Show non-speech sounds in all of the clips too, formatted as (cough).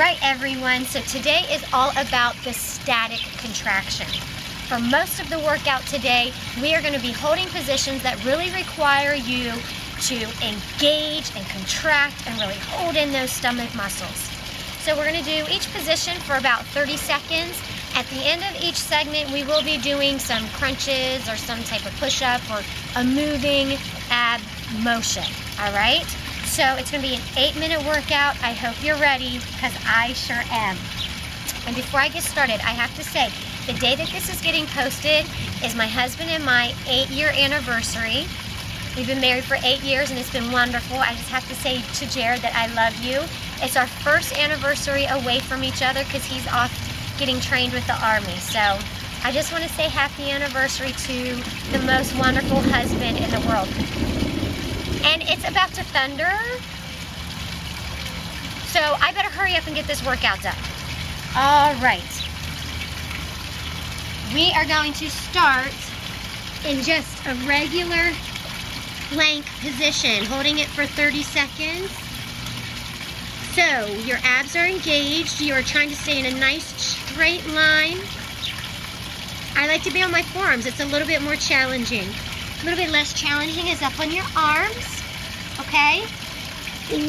right, everyone. So today is all about the static contraction. For most of the workout today, we are going to be holding positions that really require you to engage and contract and really hold in those stomach muscles. So we're going to do each position for about 30 seconds. At the end of each segment, we will be doing some crunches or some type of push-up or a moving ab motion, all right? So it's gonna be an eight minute workout. I hope you're ready, because I sure am. And before I get started, I have to say, the day that this is getting posted is my husband and my eight year anniversary. We've been married for eight years and it's been wonderful. I just have to say to Jared that I love you. It's our first anniversary away from each other because he's off getting trained with the Army. So I just want to say happy anniversary to the most wonderful husband in the world. And it's about to thunder. So I better hurry up and get this workout done. All right. We are going to start in just a regular plank position, holding it for 30 seconds. So your abs are engaged. You are trying to stay in a nice straight line. I like to be on my forearms. It's a little bit more challenging. A little bit less challenging is up on your arms, okay?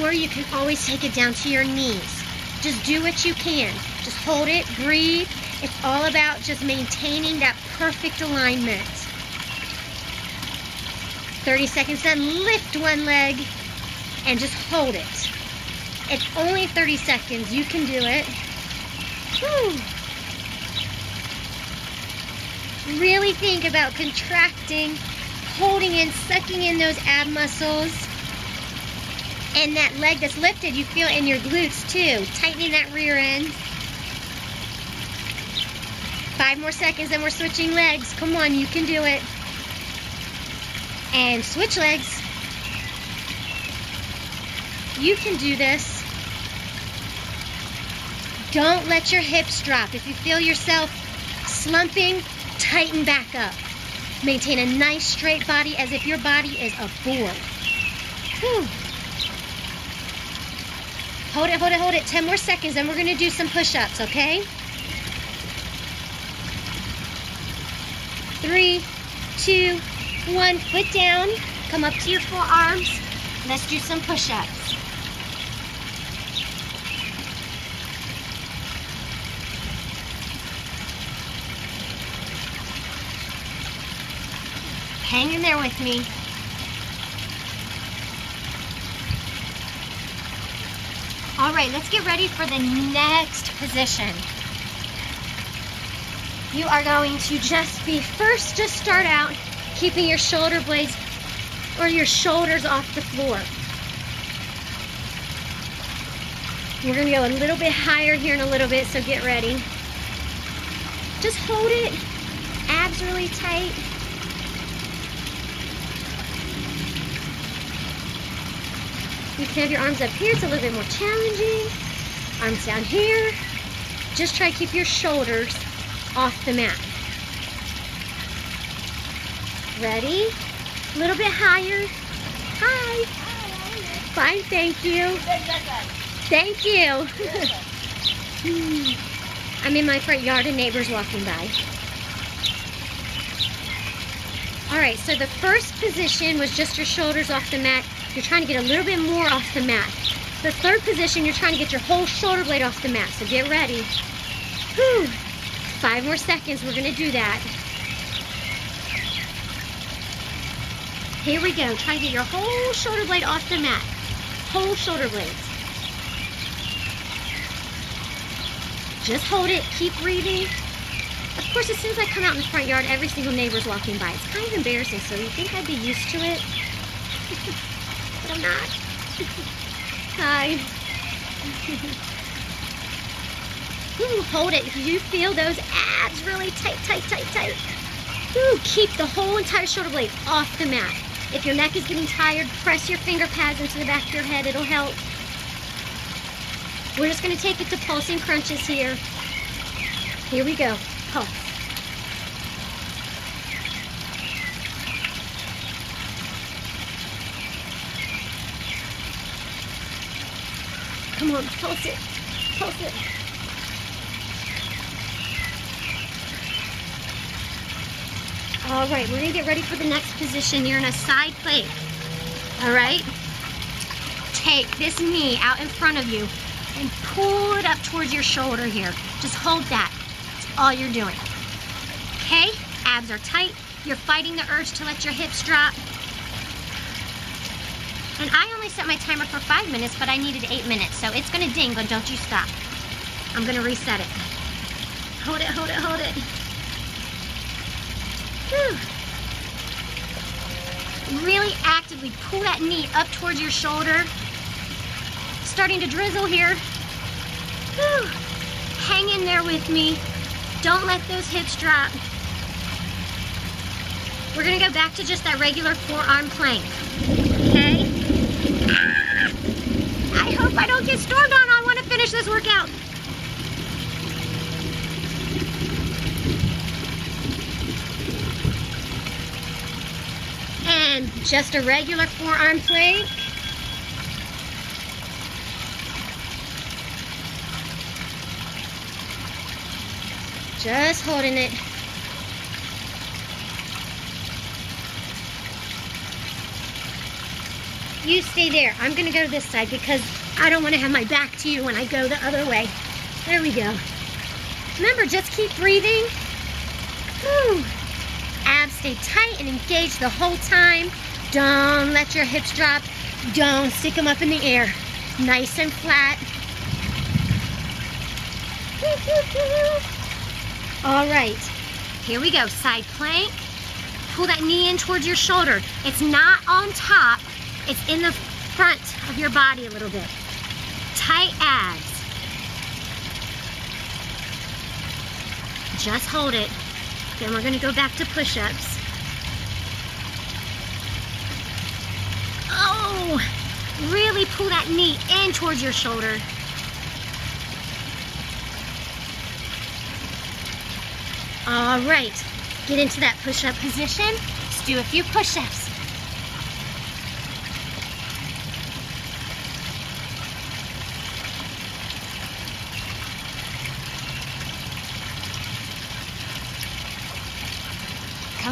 Or you can always take it down to your knees. Just do what you can. Just hold it, breathe. It's all about just maintaining that perfect alignment. 30 seconds then lift one leg and just hold it. It's only 30 seconds. You can do it. Whew. Really think about contracting holding in, sucking in those ab muscles. And that leg that's lifted, you feel in your glutes too. Tightening that rear end. Five more seconds and we're switching legs. Come on, you can do it. And switch legs. You can do this. Don't let your hips drop. If you feel yourself slumping, tighten back up. Maintain a nice straight body as if your body is a board. Whew. Hold it, hold it, hold it. 10 more seconds, and we're going to do some push-ups, okay? Three, two, one. Foot down. Come up to your forearms. Let's do some push-ups. Hang in there with me. All right, let's get ready for the next position. You are going to just be, first just start out keeping your shoulder blades or your shoulders off the floor. We're gonna go a little bit higher here in a little bit, so get ready. Just hold it, abs really tight. You can have your arms up here. It's a little bit more challenging. Arms down here. Just try to keep your shoulders off the mat. Ready? A little bit higher. Hi. Fine, thank you. Thank you. (laughs) I'm in my front yard and neighbors walking by. All right, so the first position was just your shoulders off the mat. You're trying to get a little bit more off the mat. The third position, you're trying to get your whole shoulder blade off the mat, so get ready. Whew. Five more seconds, we're gonna do that. Here we go, try to get your whole shoulder blade off the mat. Whole shoulder blades. Just hold it, keep breathing. Of course, as soon as I come out in the front yard, every single neighbor's walking by. It's kind of embarrassing, so you think I'd be used to it? (laughs) (laughs) Hi. (laughs) Ooh, hold it. You feel those abs really tight, tight, tight, tight. Ooh, keep the whole entire shoulder blade off the mat. If your neck is getting tired, press your finger pads into the back of your head. It'll help. We're just going to take it to pulsing crunches here. Here we go. Pulse. Come on, pulse it. pulse it. All right, we're gonna get ready for the next position. You're in a side plank. All right? Take this knee out in front of you and pull it up towards your shoulder here. Just hold that. That's all you're doing. Okay? Abs are tight. You're fighting the urge to let your hips drop. And I only set my timer for five minutes, but I needed eight minutes, so it's gonna ding, but don't you stop. I'm gonna reset it. Hold it, hold it, hold it. Whew. Really actively pull that knee up towards your shoulder. Starting to drizzle here. Whew. Hang in there with me. Don't let those hips drop. We're gonna go back to just that regular forearm plank, okay? Hope I don't get stormed on. I wanna finish this workout. And just a regular forearm plank. Just holding it. You stay there. I'm gonna go to this side because I don't wanna have my back to you when I go the other way. There we go. Remember, just keep breathing. Whew. Abs stay tight and engaged the whole time. Don't let your hips drop. Don't stick them up in the air. Nice and flat. (laughs) All right, here we go. Side plank. Pull that knee in towards your shoulder. It's not on top, it's in the front of your body a little bit. Tight abs. Just hold it. Then we're gonna go back to push-ups. Oh, really pull that knee in towards your shoulder. All right, get into that push-up position. Let's do a few push-ups.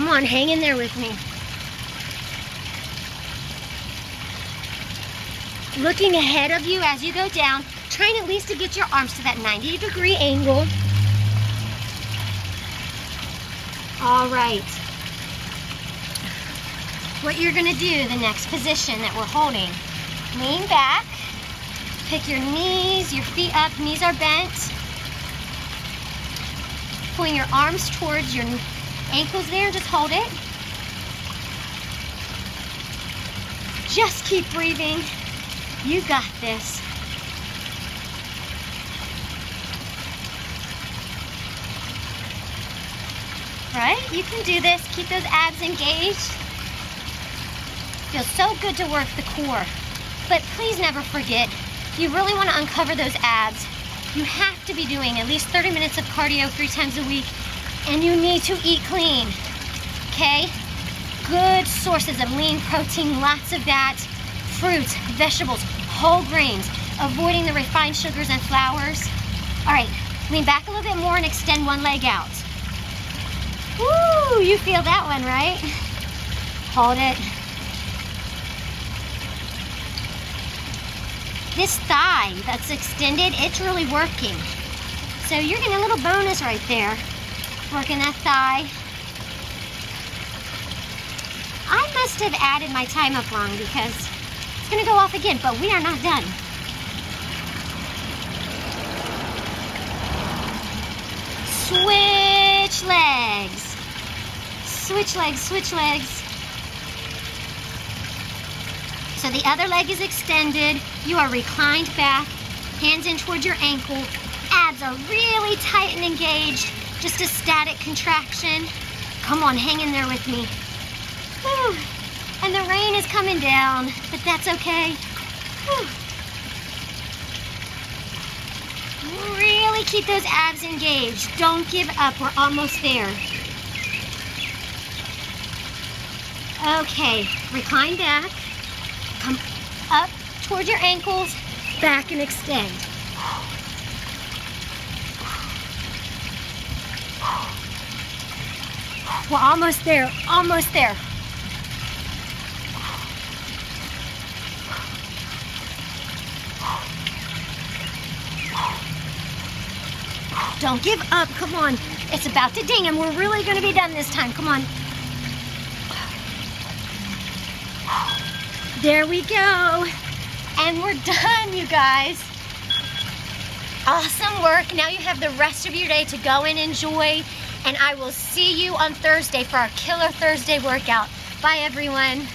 Come on, hang in there with me. Looking ahead of you as you go down, trying at least to get your arms to that 90 degree angle. All right. What you're gonna do, the next position that we're holding, lean back, pick your knees, your feet up, knees are bent. Pulling your arms towards your ankles there, just hold it. Just keep breathing. You got this. Right? You can do this. Keep those abs engaged. Feels so good to work the core. But please never forget, you really want to uncover those abs, you have to be doing at least 30 minutes of cardio three times a week, and you need to eat clean, okay? Good sources of lean protein, lots of that, fruits, vegetables, whole grains, avoiding the refined sugars and flours. All right, lean back a little bit more and extend one leg out. Woo, you feel that one, right? Hold it. This thigh that's extended, it's really working. So you're getting a little bonus right there, working that thigh. I must have added my time up wrong because it's gonna go off again, but we are not done. Switch legs. Switch legs, switch legs. So the other leg is extended. You are reclined back, hands in towards your ankle. Abs are really tight and engaged. Just a static contraction. Come on, hang in there with me. Whew. And the rain is coming down, but that's okay. Whew. Really keep those abs engaged. Don't give up, we're almost there. Okay, recline back. Come up towards your ankles, back and extend. We're almost there, almost there. Don't give up, come on. It's about to ding and we're really gonna be done this time, come on. There we go. And we're done, you guys. Awesome work. Now you have the rest of your day to go and enjoy. And I will see you on Thursday for our Killer Thursday workout. Bye, everyone.